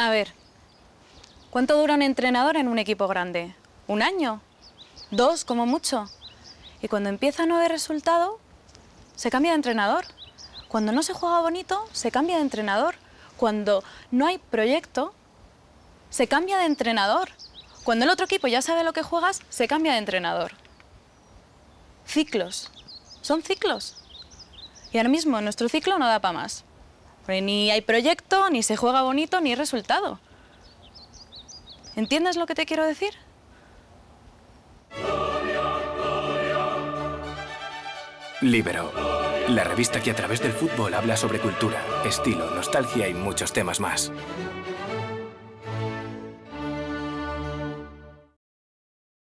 A ver, ¿cuánto dura un entrenador en un equipo grande? ¿Un año? ¿Dos, como mucho? Y cuando empieza a no haber resultado, se cambia de entrenador. Cuando no se juega bonito, se cambia de entrenador. Cuando no hay proyecto, se cambia de entrenador. Cuando el otro equipo ya sabe lo que juegas, se cambia de entrenador. Ciclos. Son ciclos. Y ahora mismo nuestro ciclo no da para más. Porque ni hay proyecto, ni se juega bonito, ni resultado. ¿Entiendes lo que te quiero decir? Libero, la revista que a través del fútbol habla sobre cultura, estilo, nostalgia y muchos temas más.